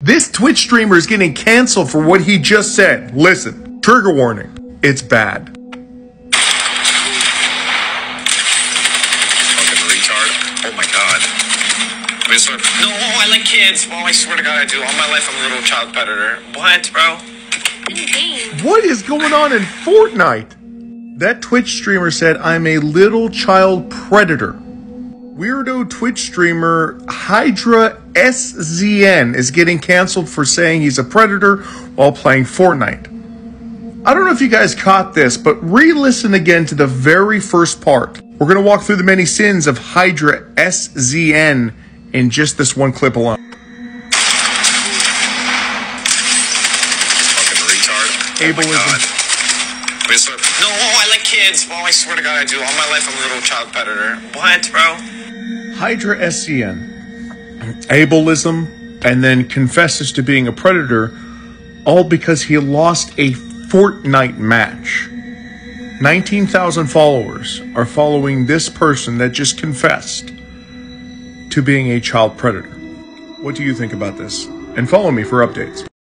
This Twitch streamer is getting canceled for what he just said. Listen, trigger warning. It's bad. Fucking retard. Oh my god. I mean, so, no, I like kids. Well, I swear to God, I do. All my life, I'm a little child predator. What, bro? What is going on in Fortnite? That Twitch streamer said, I'm a little child predator. Weirdo Twitch streamer Hydra SZN is getting canceled for saying he's a predator while playing Fortnite. I don't know if you guys caught this, but re listen again to the very first part. We're going to walk through the many sins of Hydra SZN in just this one clip alone. Fucking retard. Oh Ableism. god. I mean, so, no, I like kids. Well, I swear to God, I do. All my life, I'm a little child predator. What, bro? Hydra SZN, ableism, and then confesses to being a predator, all because he lost a Fortnite match. 19,000 followers are following this person that just confessed to being a child predator. What do you think about this? And follow me for updates.